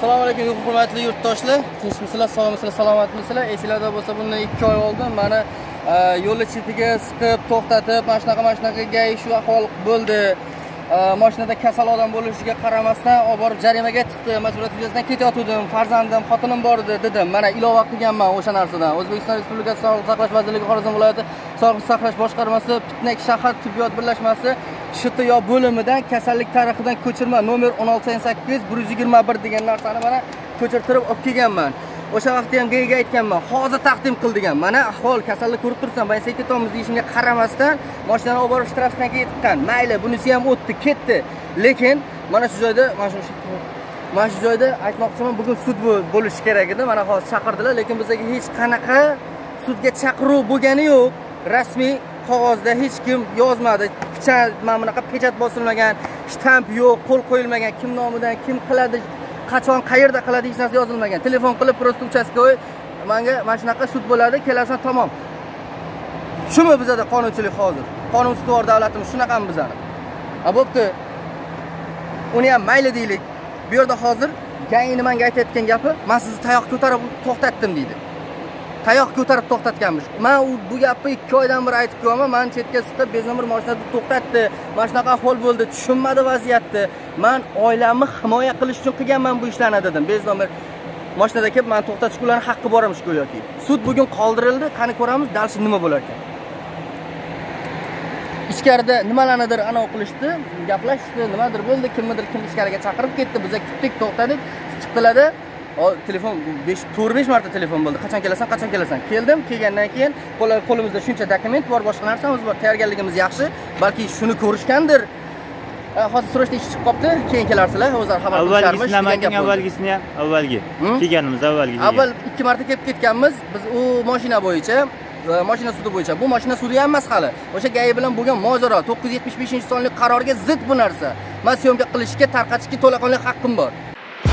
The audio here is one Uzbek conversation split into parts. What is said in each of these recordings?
assalomu alaykum hurmatli yurtdoshlar. Tinchmisizlar sog'misizlar salomatmisizlar. Esinglarda bo'lsa bundan ikki oy oldin mani e, yo'lni chetiga siqib to'xtatib mana shunaqa mana shunaqa gay shu ahvol bo'ldi. E, mashinada kasal odam bo'lishiga qaramasdan olib borib jarimaga tiqdi. Majburiyat yuzasidan ketayotgandim. Farzandim xotinim bor edi dedim. Mana ilova qilganman o'sha narsadan. O'zbekiston respublikasi sog'liqni saqlash vazirligi xorazm viloyati sog'liqni saqlash boshqarmasi pitnak shahar tibbiyot birlashmasi shto bo'limidan kasallik tarixidan ko'chirma nomer o'n olti sakson sakkiz bir yuz yigirma bir degan narsani mana ko'chirtirib olib kelganman. O'sha vaqtda ham gayiga aytganman hozir taqdim qil degan. Mana ahvol kasallik ko'rib turibsan man sen ketyapmiz deyishimga qaramasdan mashinani olib borib shtrafstanga yetibgan mayli bunisi ham o'tdi ketdi. Lekin mana shu joyda mana shu mana shu joyda aytmoqchiman bugun sud bo'lishi kerak edi. Mana hozir chaqirdilar lekin bizga hech qanaqa sudga chaqiruv bo'lgani yo'q. Rasmiy qog'ozda hech kim yozmadi. Mana bunaqa pechat bosilmagan shtamp yo'q qo'l qo'yilmagan kim nomidan kim qiladi qachon qayerda qiladi hech narsa yozilmagan. Telefon qilib просто uchastkovoy manga mana shunaqa sud bo'ladi kelasan tamom. Shumi bizada qonunchilik hozir? Qonun ustuvor davlatimiz shunaqami bizani? A bo'pti. Uni ham mayli deylik. Bu yerda hozir gayni nimanga aytayotgan gapi man sizni tayoq ko'tarib to'xtatdim deydi. Tayoq ko'tarib to'xtatganmish. Man u bu gapni ikki oydan beri aytib kelyapman mani chetga siqib bezumir mashinada to'xtatdi. Mana shunaqa ahvol bo'ldi tushunmadi vaziyatni. Man oilamni himoya qilish uchun qilganman bu ishlarni dedim. Bezumir mashinada kelib mani to'xtatishga ularni haqqi bormish go'yoki. Sud bugun qoldirildi qani ko'ramiz дальше nima bo'lar ekan? Ichkarida nimalarnidir anavi qilishdi gaplashishdi nimadir bo'ldi kimnidir kim ichkariga chaqirib ketdi biza kutdik to'xtadik chiqdilarda. Telefon besh to'rt besh marta telefon bo'ldi. Qachon kelasan qachon kelasan? Keldim kelgandan keyin qo'limizda shuncha dokument bor boshqa narsamiz bor tayyorgarligimiz yaxshi. Balki shuni ko'rishgandir. Hozir срочно ish chiqib qolibdi keyin kelarsizlar o'zlari xabar avvalgisini namaking avvalgisini ham avvalgi. Kelganimiz avvalgi avval ikki marta kelib ketganmiz. Biz u mashina bo'yicha mashina sudi bo'yicha. Bu mashina sudi ham emas hali. O'sha gai bilan bo'lgan mojaro to'qqiz yuz yetmish beshinchi sonli qarorga zid bu narsa. Man syomka qilishga tarqatishga to'laqonli haqqim bor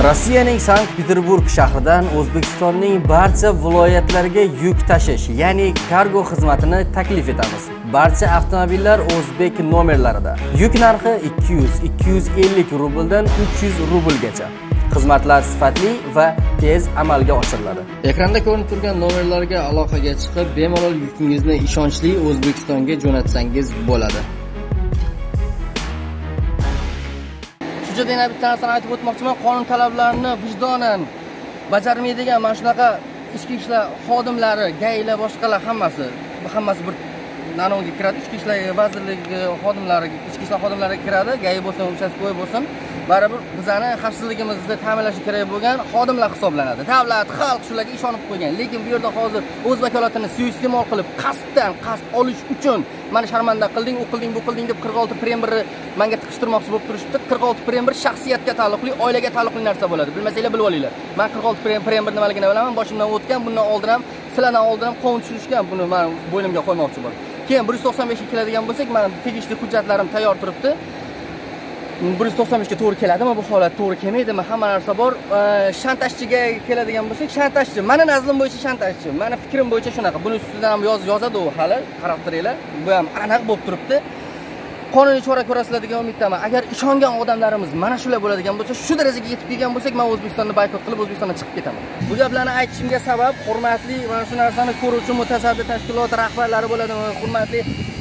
rossiyaning sankt peterburg shahridan o'zbekistonning barcha viloyatlariga yuk tashish ya'ni kargo xizmatini taklif etamiz. Barcha avtomobillar o'zbek nomerlarida. Yuk narxi 200-250 rubldan 300 rublgacha. Xizmatlar sifatli va tez amalga oshiriladi. Ekranda ko'rinib turgan nomerlarga aloqaga chiqib bemalol yukingizni ishonchli o'zbekistonga jo'natsangiz bo'ladi. Hujjatda yana bitta narsani aytib o'tmoqchiman qonun talablarini vijdonan bajarmaydigan mana shunaqa ichki ishlar xodimlari gaylar boshqalar hammasi hammasi bir nanovga kiradi. Ichki ishlar vazirligi xodimlari ichki ishlar xodimlari kiradi. Gai bo'lsin uchastkovoy bo'lsin. Baribir bizani xavfsizligimizni ta'minlashi kerak bo'lgan xodimlar hisoblanadi. Davlat xalq shularga ishonib qo'ygan. Lekin bu yerda hozir o'z vakolatini suiiste'mol qilib qasddan qasd olish uchun mani sharmanda qilding u qilding bu qilding deb qirq olti premberni manga tiqishtirmoqchi bo'lib turishibdi. Qirq olti prember shaxsiyatga taalluqli oilaga taalluqli narsa bo'ladi. Bilmasanglar bilib olinglar. Man qirq olti prember nimaligini bilaman boshimdan o'tgan bundan oldin ham sizlardan oldin ham qovun tushirishgan buni man bo'ynimga qo'ymoqchi bo'ldim. Keyin bir yuz to'qson beshga keladigan bo'lsak mana tegishli hujjatlarim tayyor turibdi. Bir yuz to'qson beshga to'g'ri keladimi? Bu holat to'g'ri kelmaydimi? Hamma narsa bor. Shantajchiga keladigan bo'lsak shantajchi mani nazlim bo'yicha shantajchi mani fikrim bo'yicha shunaqa. Buni ustidan ham yozadi u hali qarab turinglar bu ham aniq bo'lib turibdi. Qonuniy chora ko'rasizlar degan umiddaman. Agar ishongan odamlarimiz mana shular bo'ladigan bo'lsa shu darajaga yetib kelgan bo'lsak man o'zbekistonni boykot qilib o'zbekistondan chiqib ketaman. Bu gaplarni aytishimga sabab hurmatli mana shu narsani ko'ruvchi mutasaddi tashkilot rahbarlari bo'ladimi? Hurmatli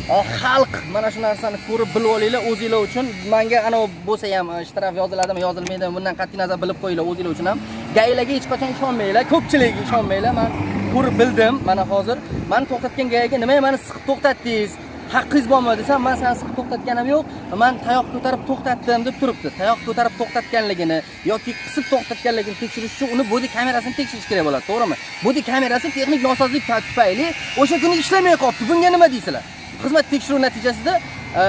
xalq. Mana shu narsani ko'rib bilib olinglar o'zinglar uchun. Manga anavi bo'lsa ham e, shtraf yoziladimi yozilmaydimi bundan qat'iy nazar bilib qo'yinglar o'zinglar uchun ham. Gaylarga hech qachon ishonmanglar ko'pchilik ishonmanglar. Man ko'rib bildim mana hozir. Mani to'xtatgan gayaga nimaga mani siqib to'xtatdingiz? Haqqingiz bormi desam man seni siqib to'xtatganim yo'q. Man tayoq ko'tarib to'xtatdim deb turibdi. Tayoq ko'tarib to'xtatganligini yoki qisib to'xtatganligini tekshirish uchun uni bodi kamerasini tekshirish kerak bo'ladi to'g'rimi? Bodi kamerasi texnik nosozlik tufayli o'sha kuni ishlamay qolibdi bunga nima deysizlar xizmat tekshiruvi natijasida e,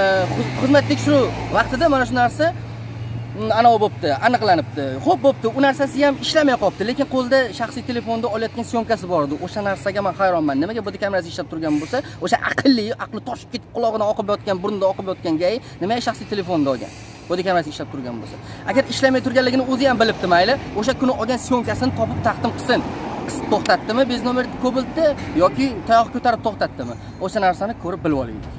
xizmat tekshiruv vaqtida mana shu narsa mm, anavi bo'libdi aniqlanibdi. Ho'p bo'libdi u narsasi ham ishlamay qolibdi lekin qo'lda shaxsiy telefonda olayotgan syomkasi bor edi. O'sha narsaga man hayronman. Nimaga bodi kamerasi ishlab turgan bo'lsa o'sha aqlli aqli toshib ketib qulog'idan oqib yotgan burnidan oqib yotgan gay nimaga shaxsiy telefonda olgan bodi kamerasi ishlab turgan bo'lsa. Agar ishlamay turganligini o'zi ham bilibdi mayli. O'sha kuni olgan syomkasini topib taqdim qilsin. To'xtatdimi? Bez nomerni ko'biltni yoki tayoq ko'tarib to'xtatdimi? O'sha narsani ko'rib bilib olaylik